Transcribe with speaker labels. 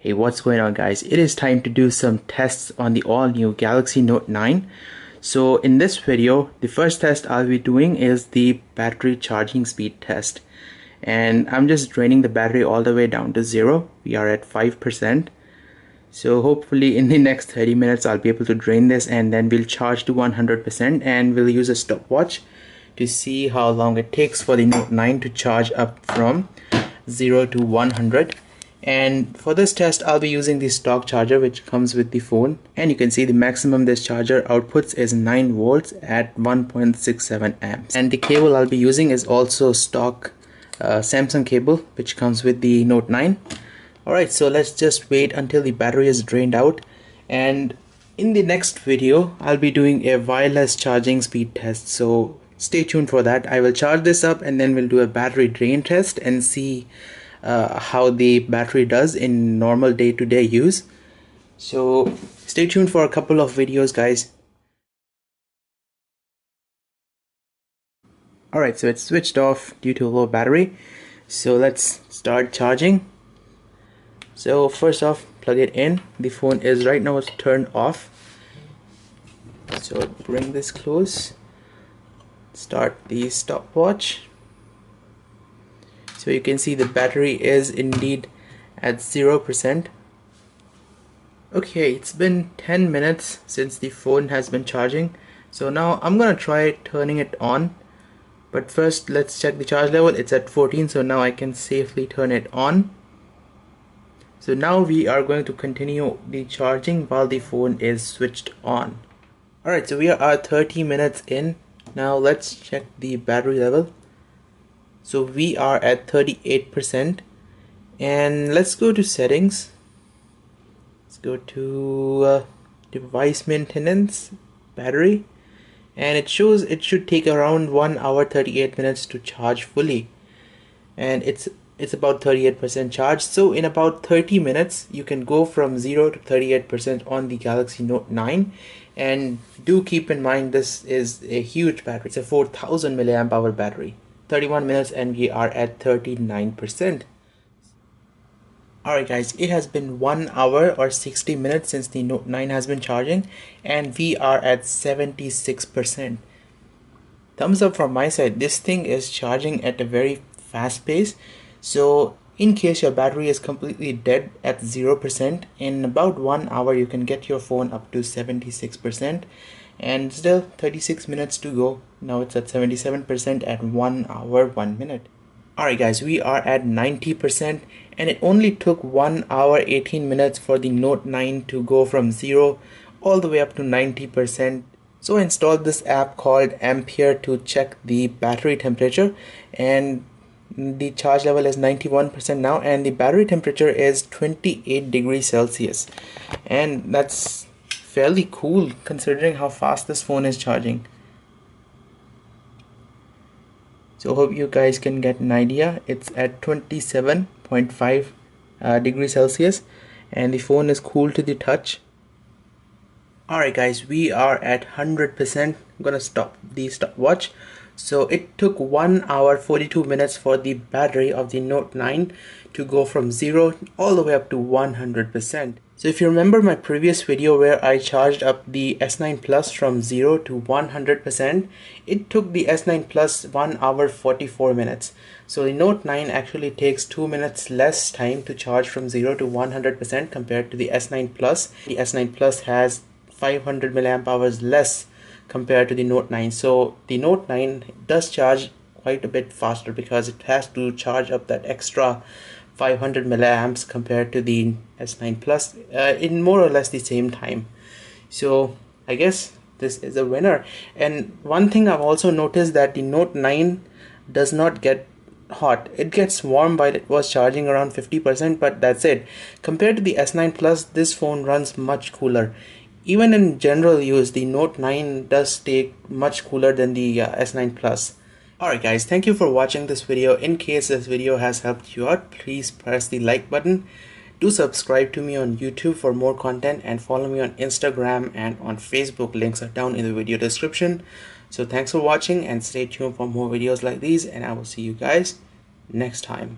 Speaker 1: Hey, what's going on guys? It is time to do some tests on the all new Galaxy Note 9. So in this video, the first test I'll be doing is the battery charging speed test. And I'm just draining the battery all the way down to zero. We are at 5%. So hopefully in the next 30 minutes I'll be able to drain this and then we'll charge to 100% and we'll use a stopwatch to see how long it takes for the Note 9 to charge up from 0 to 100 and for this test I'll be using the stock charger which comes with the phone. And you can see the maximum this charger outputs is 9 volts at 1.67 amps. And the cable I'll be using is also stock uh, Samsung cable which comes with the Note 9 alright so let's just wait until the battery is drained out. And in the next video I'll be doing a wireless charging speed test. So stay tuned for that. I will charge this up and then we'll do a battery drain test and see uh, how the battery does in normal day-to-day -day use. So stay tuned for a couple of videos guys. Alright so it's switched off due to low battery. So let's start charging. So first off plug it in. The phone is right now it's turned off. So bring this close. Start the stopwatch so you can see the battery is indeed at 0% okay it's been 10 minutes since the phone has been charging. So now I'm gonna try turning it on. But first let's check the charge level. It's at 14 so now I can safely turn it on. So now we are going to continue the charging while the phone is switched on. Alright so we are uh, 30 minutes in. Now let's check the battery level so we are at 38% and let's go to settings. Let's go to uh, device maintenance battery. And it shows it should take around 1 hour 38 minutes to charge fully. And it's it's about 38% charged. So in about 30 minutes you can go from 0 to 38% on the Galaxy Note 9 and do keep in mind this is a huge battery. It's a 4000 milliamp hour battery 31 minutes and we are at 39%. Alright guys, it has been 1 hour or 60 minutes since the Note 9 has been charging and we are at 76%. Thumbs up from my side, this thing is charging at a very fast pace. So in case your battery is completely dead at 0%, in about 1 hour you can get your phone up to 76% and still 36 minutes to go. Now it's at 77% at 1 hour 1 minute. Alright guys we are at 90% and it only took 1 hour 18 minutes for the note 9 to go from 0 all the way up to 90% so I installed this app called Ampere to check the battery temperature and the charge level is 91% now and the battery temperature is 28 degrees Celsius. And that's fairly cool considering how fast this phone is charging. So hope you guys can get an idea. It's at 27.5 uh, degrees Celsius and the phone is cool to the touch. Alright guys we are at 100% I'm gonna stop the stopwatch so it took 1 hour 42 minutes for the battery of the Note 9 to go from 0 all the way up to 100%. So if you remember my previous video where I charged up the S9 Plus from 0 to 100%, it took the S9 Plus 1 hour 44 minutes. So the Note 9 actually takes 2 minutes less time to charge from 0 to 100% compared to the S9 Plus. The S9 Plus has 500 milliamp hours less compared to the Note 9 so the Note 9 does charge quite a bit faster because it has to charge up that extra 500 milliamps compared to the S9 Plus uh, in more or less the same time. So I guess this is a winner. And one thing I've also noticed that the Note 9 does not get hot. It gets warm while it was charging around 50% but that's it. Compared to the S9 Plus this phone runs much cooler even in general use the note 9 does stay much cooler than the uh, s9 plus. Alright guys thank you for watching this video. In case this video has helped you out please press the like button. Do subscribe to me on youtube for more content and follow me on instagram and on facebook. Links are down in the video description. So thanks for watching and stay tuned for more videos like these and i will see you guys next time